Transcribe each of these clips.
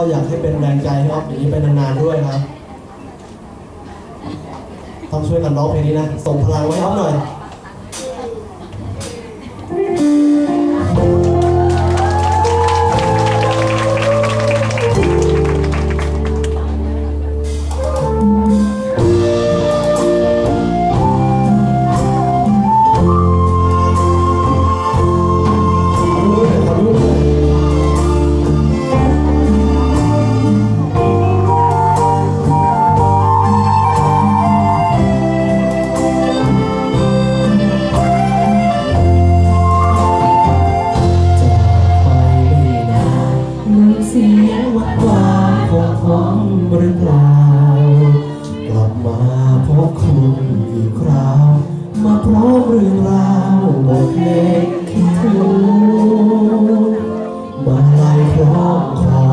ก็อยากให้เป็นแรงใจให้ออฟอย่างนี้ไปนานๆด้วยครับ ต้องช่วยกันร้องเพลงนี้นะ ส่งพลังไว้ออฟหน่อย เรื่องราวบทเพลงคิดถึงมาลายคล้องคอ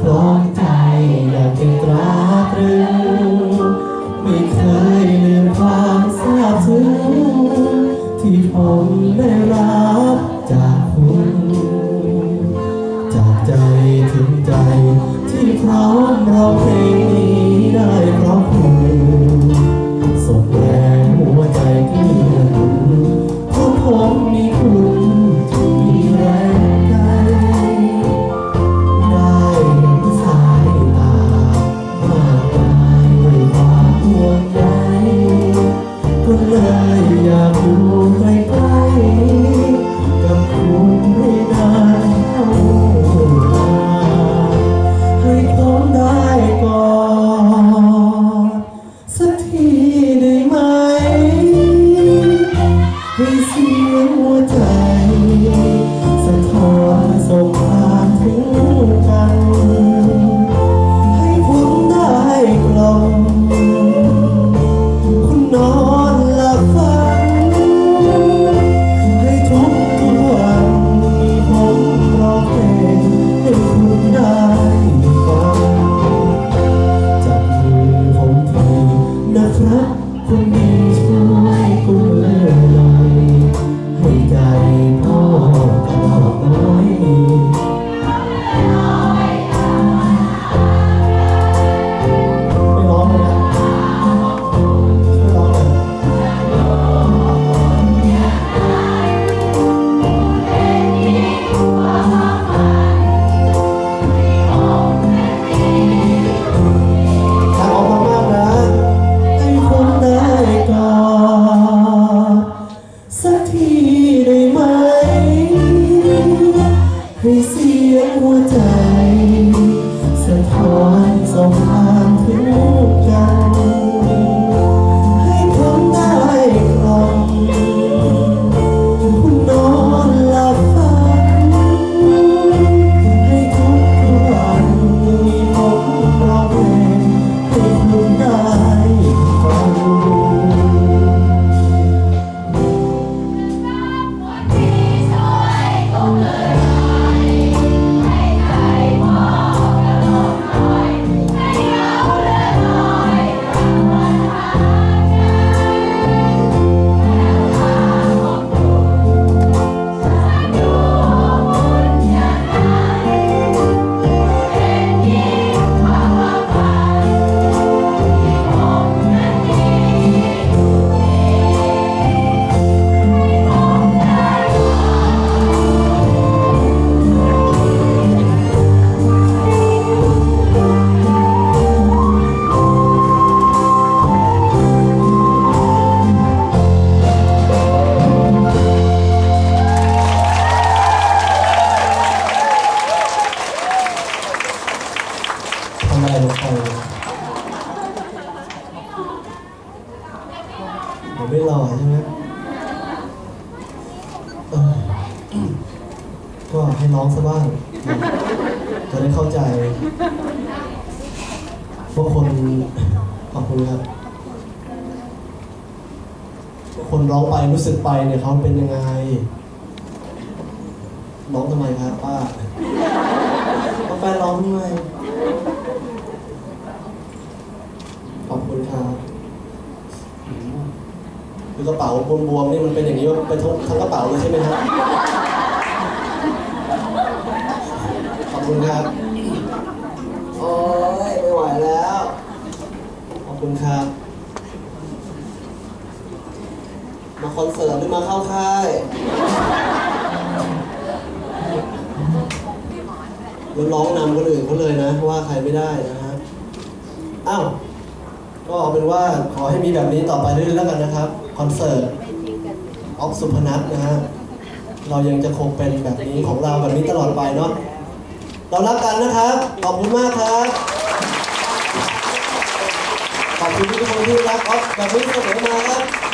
คล้องใจอยากเป็นตราตรึงไม่เคยลืมความซาบซึ้งที่ผมได้รับจากคุณ จากใจถึงใจที่พร้อมร้องเพลงนี้ได้เพราะคุณส่งแรง หัวใจ ก็ให้น้องซะบ้างจะได้เข้าใจพว่าคนขอบคุณครับว่าคนร้องไปรู้สึกไปเนี่ยเขาเป็นยังไงร้องทำไมครับป้าป้าแฟนร้องทำไมขอบคุณครับคือกระเป๋าบวมๆนี่มันเป็นอย่างนี้ว่าเป็นทั้งทั้งกระเป๋าเลยใช่ไหมครับ คุณครับ โอ้ยไม่ไหวแล้ว ขอบคุณครับ มาคอนเสิร์ตหรือมาเข้าค่ายแล้วร้องนำคนอื่นเขาเลยนะ ว่าใครไม่ได้นะฮะ อ้าว ก็เอาเป็นว่าขอให้มีแบบนี้ต่อไปเรื่อยๆแล้วกันนะครับ คอนเสิร์ตออฟสุพนัทนะฮะ เรายังจะคงเป็นแบบนี้ของเราแบบนี้ตลอดไปเนาะ เรารับกันนะครับ ขอบคุณมากครับ ขอบคุณทุกคนที่รักออฟแบบนี้เสมอมาครับ